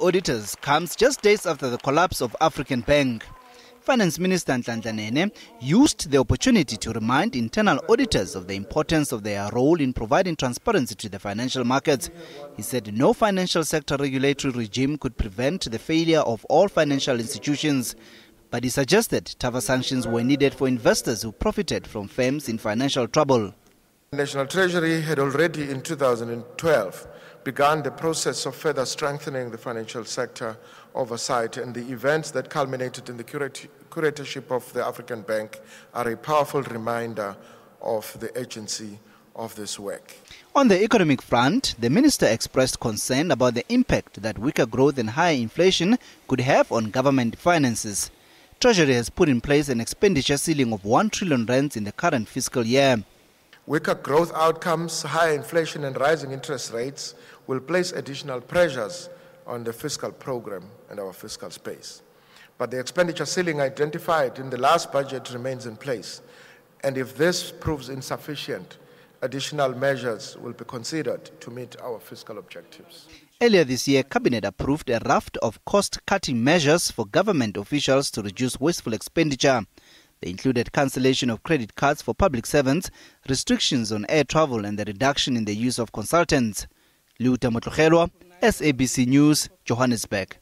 Auditors comes just days after the collapse of African Bank. Finance Minister Nhlanhla Nene used the opportunity to remind internal auditors of the importance of their role in providing transparency to the financial markets. He said no financial sector regulatory regime could prevent the failure of all financial institutions. But he suggested tougher sanctions were needed for investors who profited from firms in financial trouble. The National Treasury had already in 2012 begun the process of further strengthening the financial sector oversight, and the events that culminated in the curatorship of the African Bank are a powerful reminder of the urgency of this work. On the economic front, the minister expressed concern about the impact that weaker growth and higher inflation could have on government finances. Treasury has put in place an expenditure ceiling of 1 trillion rands in the current fiscal year. Weaker growth outcomes, higher inflation, and rising interest rates will place additional pressures on the fiscal program and our fiscal space. But the expenditure ceiling identified in the last budget remains in place. And if this proves insufficient, additional measures will be considered to meet our fiscal objectives. Earlier this year, Cabinet approved a raft of cost cutting measures for government officials to reduce wasteful expenditure. They included cancellation of credit cards for public servants, restrictions on air travel, and the reduction in the use of consultants. Luta Motlogelwa, SABC News, Johannesburg.